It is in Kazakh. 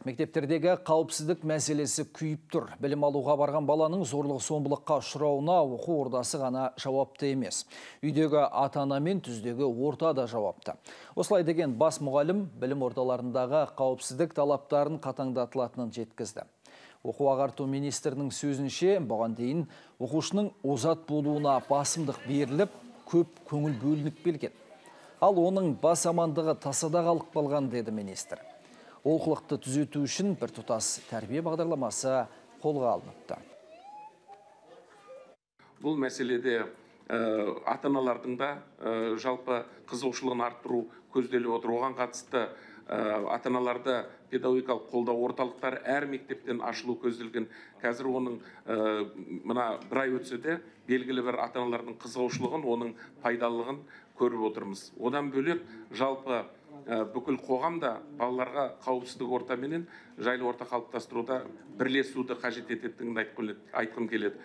Мектептердегі қауіпсіздік мәселесі күйіп тұр. Білім алуға барған баланың зорлық зомбылыққа ұшырауына оқу ордасы ғана жауапты емес. Үйдегі ата-ана мен түздегі орта да жауапты. Осылай деген бас мұғалім білім ордаларындағы қауіпсіздік талаптарын қатаңдатылатынын жеткізді. Оқу ағарту министрінің сөзінше, бұған дейін оқушының озат болуына басымдық беріліп, көп көңіл бөлініп келген. Ал оның бас амандығы тасада қалып қалған деді министр олқылықты түзету үшін бір тұтас тәрбие бағдарламасы қолға алыныпты. Бұл мәселеде ата аналардың да жалпы қызығушылығын арттыру көзделіп отыр. Оған қатысты ата аналарды педагогикалық қолдау орталықтары әр мектептен ашылу көзделген. Қазір оның мына бір ай өтсе де белгілі бір ата аналардың қызығушылығын оның пайдалылығын көріп отырмыз. Одан бөлек жалпы бүкіл қоғам да балаларға қауіпсіздік орта менен жайлы орта қалыптастыруда бірлесуді қажет ететінін айтқым келеді